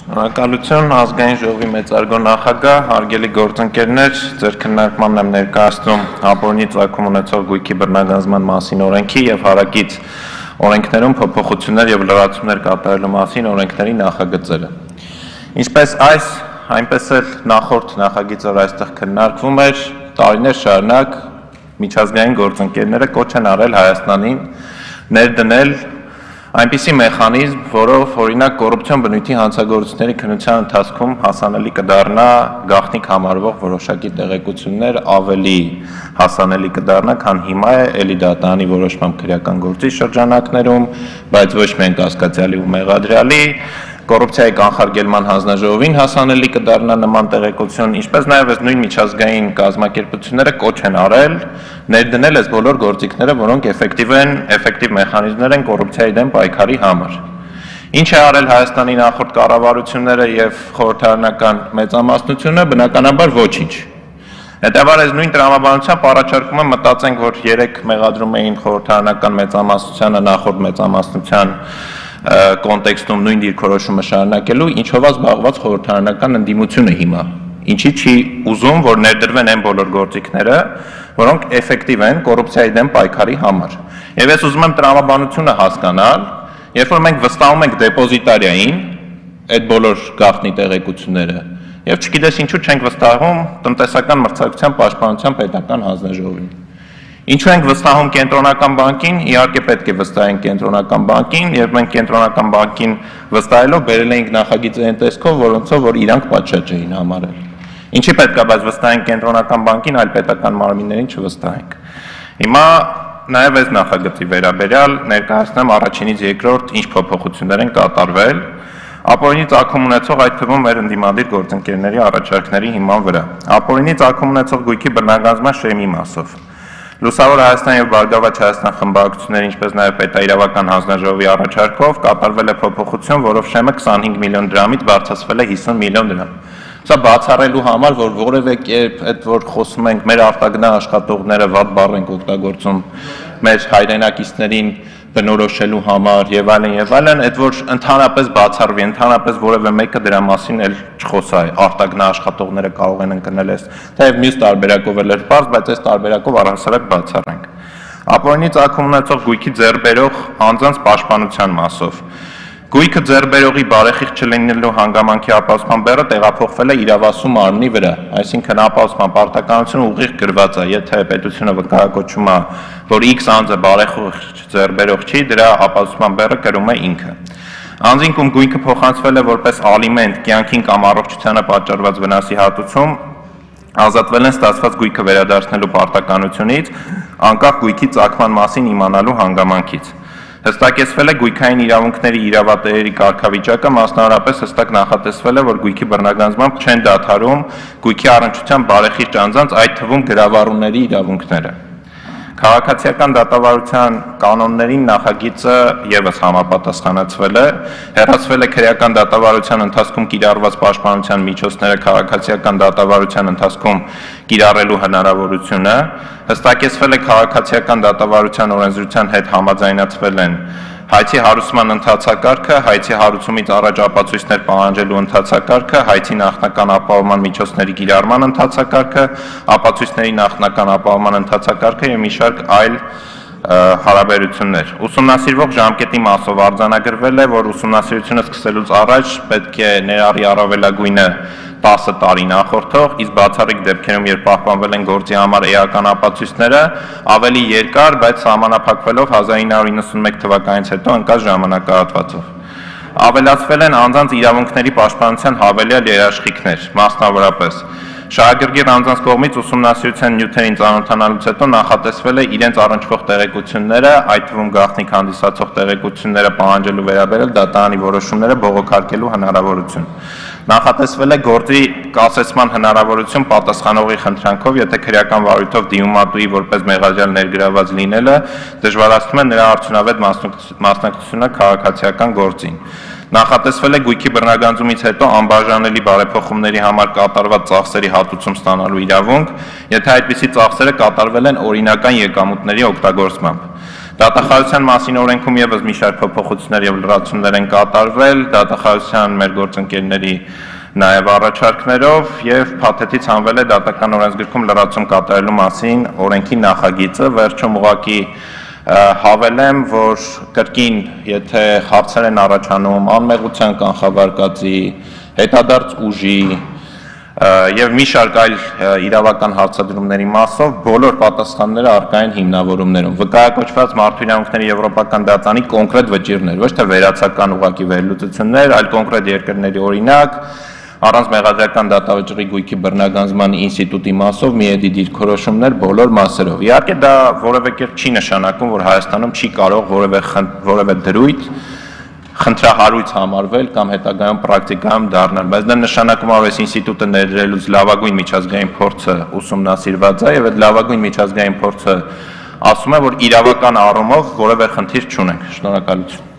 Շնորհակալություն ազգային ժողովի մեծարգո նախագահ, հարգելի գործընկերներ, ձեր քննարկմանն եմ ներկայացնում ապօրինի ցակում ունեցող գույքի բռնագանձման մասին օրենքի եւ հարակից օրենքներում փոփոխություններ եւ լրացումներ կատարելու մասին օրենքների նախագծերը։ Ինչպես այս, այնպես էլ նախորդ նախագիծը այստեղ քննարկվում էր, տարիներ շարունակ միջազգային գործընկերները կոչ են արել Հայաստանին ներդնել այնպիսի մեխանիզմ, որով օրինակ կոռուպցիոն բնույթի հանցագործությունների քննության ընթացքում հասանելի կդառնա գաղտնիք համարվող որոշակի տեղեկություններ ավելի հասանելի կդառնա, քան հիմա է էլի դատանի որոշմամբ քրեական գործի շրջանակներում, բայց ոչ միայն կասկածյալի ու մեղադրյալի, կոռուպցիայի կանխարգելման հանձնաժողովին հասանելի կդառնա նման տեղեկություն, ինչպես նաև այս նույն միջազգային կազմակերպությունները կոչ են արել ներդնել այս բոլոր գործիքները, որոնք էֆեկտիվ են, էֆեկտիվ մեխանիզմներ են կոռուպցիայի դեմ պայքարի համար։ Ինչ է արել Հայաստանի նախորդ կառավարությունները եւ խորհրդարանական մեծամասնությունը, բնականաբար ոչինչ։ Հետևաբար այս նույն տրամաբանությամբ առաջարկում եմ մտածենք, որ 3 մեղադրում էին խորհրդարանական մեծամասնությանը նախորդ մեծամասնության կոնտեքստում նույն դիրքորոշումը շարունակելու, ինչով է զբաղված խորհրդարանական ընդդիմությունը հիմա։ Ինչի չի ուզում, որ ներդրվեն այն բոլոր գործիքները, որոնք էֆեկտիվ են կոռուպցիայի դեմ պայքարի համար։ Եվ ես ուզում եմ տրամաբանությունը հասկանալ, երբ որ մենք վստահում ենք դեպոզիտարիային այդ բոլոր գաղտնի տեղեկությունները, եւ չգիտես ինչու չենք վստահում տնտեսական մրցակցության պաշտպանության պետական հանձնաժողովին։ Ինչու ենք վստահում կենտրոնական բանկին, իհարկե պետք է վստահենք կենտրոնական բանկին, եւ մենք կենտրոնական բանկին վստահելով բերել էինք նախագիծը այն տեսքով, որոնցով որ իրանք պատշաճ էին համարել։ Ինչի պետք է բայց վստահենք կենտրոնական բանկին, այլ պետական մարմիններին չվստահենք։ Հիմա նաև այս նախագծի վերաբերյալ ներկայացնեմ առաջինից երկրորդ ինչ փոփոխություններ են կատարվել ապօրինի ցակում ունեցող այդ թվում մեր ընդդիմադիր գործընկերների առաջարկների հիման վրա։ Ապօրինի ցակում ունեցող գույքի բռնագանձման շեմի մասով Լուսավոր Հայաստան եւ Բարգավաճ Հայաստան խմբակցությունների, ինչպես նաեւ պետաիրավական հանձնաժողովի առաջարկով կատարվել է փոփոխություն, որով շեմը 25 միլիոն դրամից բարձրացվել է 50 միլիոն դրամ։ Սա բացառելու համար, որ որևէ կերպ այդ որ խոսում ենք մեր արտագնա աշխատողները վատ բառ ենք օգտագործում մեր հայրենակիցներին բնորոշելու համար եւ այլն եւ այլն, այդ որ ընդհանրապես բացառվի, ընդհանրապես որևէ մեկը դրա մասին էլ չխոսա, արտագնա աշխատողները կարող են ընկնել այս, թեև մյուս տարբերակով էլ էր բարձ, բայց այս տարբերակով առհասարակ բացառենք։ Ապօրինի ցակում ունեցող գույքի ձեռբերող անձանց պաշտպանության մասով Գույքը ձերբերողի բարեխիղճ չլինելու հանգամանքի ապահովման բեռը տեղափոխվել է իրավասու մարմնի վրա, այսինքն ապահովման պարտականությունը ուղիղ գրված է, եթե պետությունը վկայակոչում է, որ X անձը բարեխիղճ ձերբերող չի, դրա ապահովման բեռը կրում է ինքը։ Անձին կում գույքը փոխանցվել է որպես ալիմենտ կյանքին կամ առողջությանը պատճառված վնասի հատուցում, ազատվել են ստացված գույքը վերադարձնելու պարտականությունից, անկախ գույքի ցակման մասին իմանալու հանգամանքից։ Հստակեցվել է գույքային իրավունքների իրավատերերի կարգավիճակը, մասնավորապես հստակ նախատեսվել է, որ գույքի բռնագանձմամբ չեն դադարում գույքի առնչության բարեխիղճ անձանց, այդ թվում գրավառուների իրավունքները։ Քաղաքացիական դատավարության կանոններին նախագիծը եւս համապատասխանեցվել է, հերացվել է քրեական դատավարության ընթացքում կիրառված պաշտպանության միջոցները քաղաքացիական դատավարության ընթացքում կիրառելու հնարավորությունը, հստակեցվել է քաղաքացիական դատավարության օրենսդրության հետ համաձայնացվել են հայցի հարուցման ընթացակարգը, հայցի հարուցումից առաջ ապացույցներ պահանջելու ընթացակարգը, հայցի նախնական ապահովման միջոցների կիրառման ընթացակարգը, ապացույցների նախնական ապահովման ընթացակարգը եւ մի շարք այլ հարաբերություններ։ Ուսումնասիրվող ժամկետի մասով արձանագրվել է, որ ուսումնասիրությունը սկսելուց առաջ պետք է ներառի առավելագույնը 10 տարի նախորդող, իսկ բացառիկ դեպքերում, երբ պահպանվել են գործի համար էական ապացույցները, ավելի երկար, բայց սահմանափակվելով 1991 թվականից հետո ընկած ժամանակահատվածով։ Ավելացվել են անձանց իրավունքների պաշտպանության հավելյալ երաշխիքներ, մասնավորապես Շահագրգիռ անձանց կողմից ուսումնասիրության նյութերին ծանոթանալուց հետո նախատեսվել է իրենց առնչվող տեղեկությունները, այդ թվում գաղտնիք հանդիսացող տեղեկությունները պահանջելու վերաբերել դատարանի որոշումները բողոքարկելու հնարավորություն։ Նախատեսվել է գործի կասեցման հնարավորություն պատասխանողի խնդրանքով, եթե քրեական վարույթով դիմումատուի որպես մեղադրյալ ներգրաված լինելը դժվարացնում է նրա արդյունավետ մասնակցությունը քաղաքացիական գործին։ Նախատեսվել է գույքի բռնագանձումից հետո անբաժանելի բարեփոխումների համար կատարված ծախսերի հատուցում ստանալու իրավունք, եթե այդպիսի ծախսերը կատարվել են օրինական եկամուտների օգտագործմամբ։ Դատախազության մասին օրենքում եւս մի շարք փոփոխություններ եւ լրացումներ են կատարվել, դատախազության մեր գործընկերների նաև առաջարկներով եւ փաթեթից հանվել է դատական օրենսգրքում լրացում կատարելու մասին օրենքի նախագիծը, վերջում ուղակի հավելեմ, որ կրկին, եթե հարցեր են առաջանում անմեղության կանխավարկածի, հետադարձ ուժի, եւ մի շարք այլ իրավական հարցադրումների մասով բոլոր պատասխանները արկա են հիմնավորումներում։ Վկայակոչված մարդու իրավունքների եվրոպական դատարանի կոնկրետ վճիռներ, ոչ թե վերացական ուղակի վերլուծություններ, այլ կոնկրետ երկրների օրինակ, առանց մեղադրական դատավճռի գույքի բռնագանձման ինստիտուտի մասով միեդի դիրքորոշումներ բոլոր մասերով։ Իհարկե դա որևէ կերպ չի նշանակում, որ Հայաստանում չի կարող որևէ որևէ դրույթ խնդրահարույց համարվել կամ հետագայում պրակտիկայում դառնալ, բայց դա նշանակում է, որ այս ինստիտուտը ներդրելուց լավագույն միջազգային փորձը ուսումնասիրված է եւ այդ լավագույն միջազգային փորձը ասում է, որ իրավական առումով որևէ խնդիր չունենք։ Շնորհակալություն։